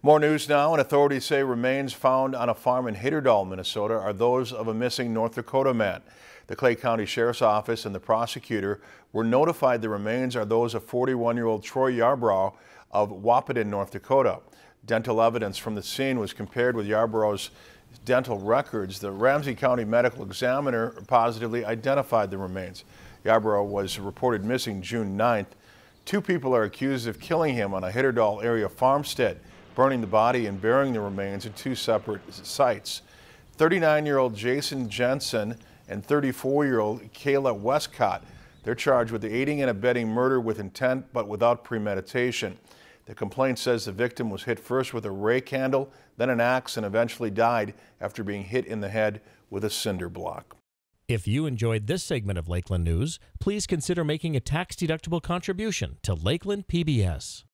More news now, and authorities say remains found on a farm in Hitterdal, Minnesota are those of a missing North Dakota man. The Clay County Sheriff's Office and the prosecutor were notified the remains are those of 41-year-old Troy Yarbrough of Wahpeton, North Dakota. Dental evidence from the scene was compared with Yarbrough's dental records. The Ramsey County Medical Examiner positively identified the remains. Yarbrough was reported missing June 9th. Two people are accused of killing him on a Hitterdal area farmstead burning the body and burying the remains at two separate sites. 39-year-old Jason Jensen and 34-year-old Kayla Westcott. They're charged with aiding and abetting murder with intent but without premeditation. The complaint says the victim was hit first with a rake handle, then an axe, and eventually died after being hit in the head with a cinder block. If you enjoyed this segment of Lakeland News, please consider making a tax-deductible contribution to Lakeland PBS.